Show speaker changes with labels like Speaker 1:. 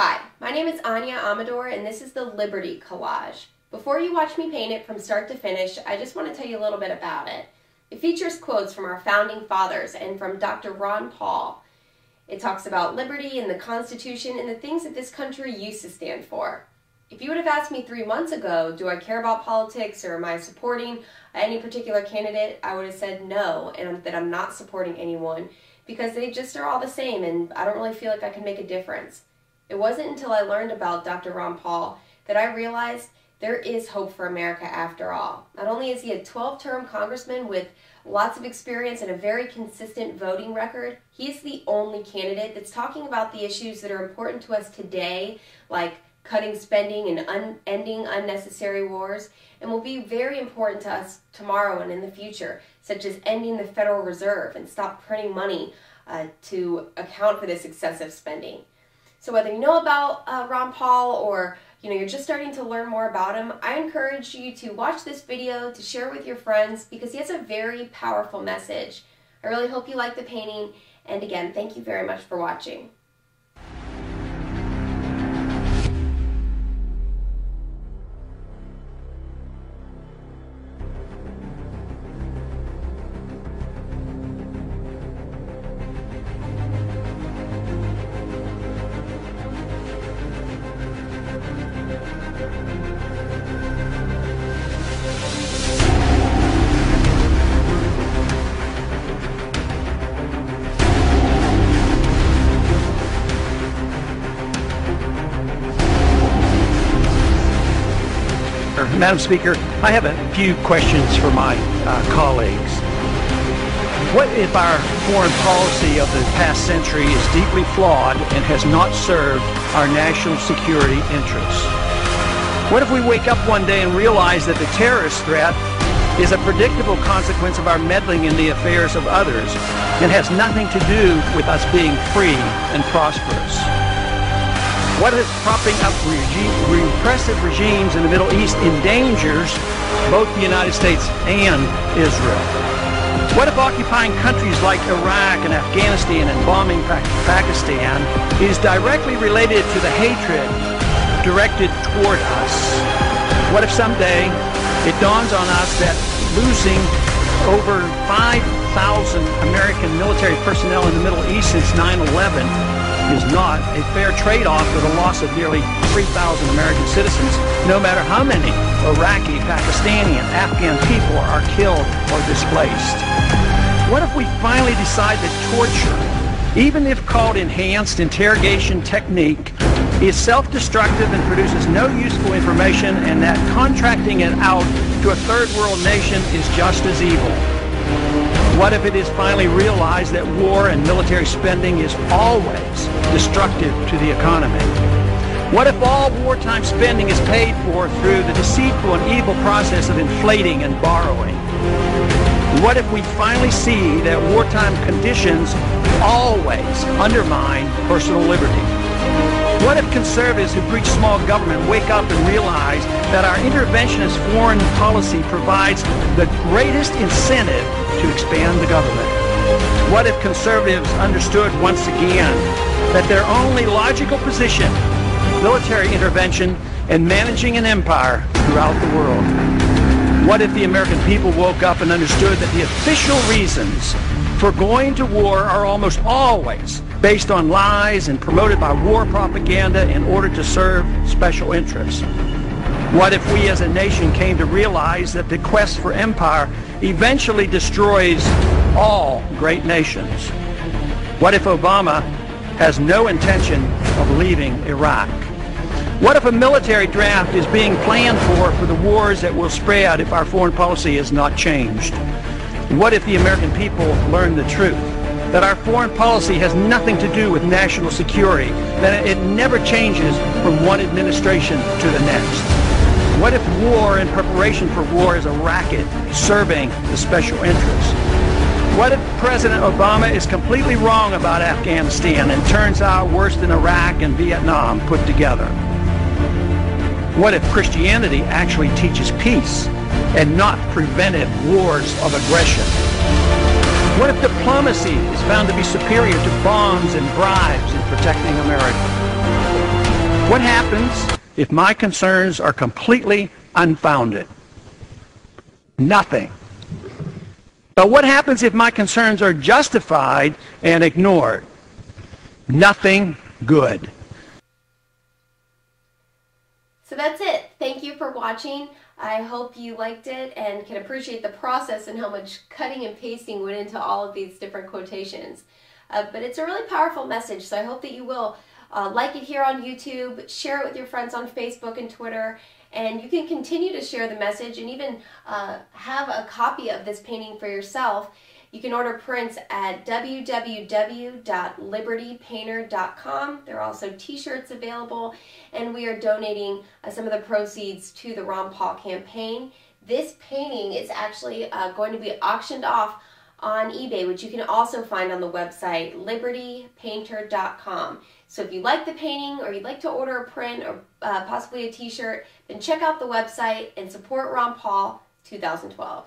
Speaker 1: Hi, my name is Ania Amador and this is the Liberty Collage. Before you watch me paint it from start to finish, I just want to tell you a little bit about it. It features quotes from our founding fathers and from Dr. Ron Paul. It talks about liberty and the Constitution and the things that this country used to stand for. If you would have asked me three months ago, do I care about politics or am I supporting any particular candidate, I would have said no and that I'm not supporting anyone because they just are all the same and I don't really feel like I can make a difference. It wasn't until I learned about Dr. Ron Paul that I realized there is hope for America after all. Not only is he a 12 term congressman with lots of experience and a very consistent voting record, he is the only candidate that's talking about the issues that are important to us today, like cutting spending and un- ending unnecessary wars, and will be very important to us tomorrow and in the future, such as ending the Federal Reserve and stop printing money uh, to account for this excessive spending. So whether you know about uh, Ron Paul or you know you're just starting to learn more about him, I encourage you to watch this video, to share with your friends because he has a very powerful message. I really hope you like the painting and again, thank you very much for watching.
Speaker 2: Madam Speaker, I have a few questions for my uh, colleagues. What if our foreign policy of the past century is deeply flawed and has not served our national security interests? What if we wake up one day and realize that the terrorist threat is a predictable consequence of our meddling in the affairs of others and has nothing to do with us being free and prosperous? What if propping up regime, repressive regimes in the Middle East endangers both the United States and Israel? What if occupying countries like Iraq and Afghanistan and bombing Pakistan is directly related to the hatred directed toward us? What if someday it dawns on us that losing over 5,000 American military personnel in the Middle East since 9-11 is not a fair trade-off for the loss of nearly 3,000 American citizens, no matter how many Iraqi, Pakistani, and Afghan people are killed or displaced. What if we finally decide that torture, even if called enhanced interrogation technique, is self-destructive and produces no useful information and that contracting it out to a third world nation is just as evil? What if it is finally realized that war and military spending is always destructive to the economy? What if all wartime spending is paid for through the deceitful and evil process of inflating and borrowing? What if we finally see that wartime conditions always undermine personal liberty? What if conservatives who preach small government wake up and realize that our interventionist foreign policy provides the greatest incentive to expand the government? What if conservatives understood once again that their only logical position, military intervention and managing an empire throughout the world? What if the American people woke up and understood that the official reasons for going to war are almost always based on lies and promoted by war propaganda in order to serve special interests? What if we as a nation came to realize that the quest for empire eventually destroys all great nations? What if Obama has no intention of leaving Iraq? What if a military draft is being planned for for the wars that will spread out if our foreign policy is not changed? What if the American people learn the truth? that our foreign policy has nothing to do with national security, that it never changes from one administration to the next. War and preparation for war is a racket serving the special interests? What if President Obama is completely wrong about Afghanistan and turns out worse than Iraq and Vietnam put together? What if Christianity actually teaches peace and not preventive wars of aggression? What if diplomacy is found to be superior to bombs and bribes in protecting America? What happens if my concerns are completely unfounded? Nothing. But what happens if my concerns are justified and ignored? Nothing good.
Speaker 1: So that's it. Thank you for watching. I hope you liked it and can appreciate the process and how much cutting and pasting went into all of these different quotations. Uh, but it's a really powerful message, so I hope that you will uh, like it here on YouTube, share it with your friends on Facebook and Twitter, and you can continue to share the message and even uh, have a copy of this painting for yourself. You can order prints at www.libertypainter.com. There are also t-shirts available, and we are donating uh, some of the proceeds to the Ron Paul campaign. This painting is actually uh, going to be auctioned off on eBay, which you can also find on the website libertypainter.com. So if you like the painting or you'd like to order a print or uh, possibly a t-shirt, then check out the website and support Ron Paul 2012.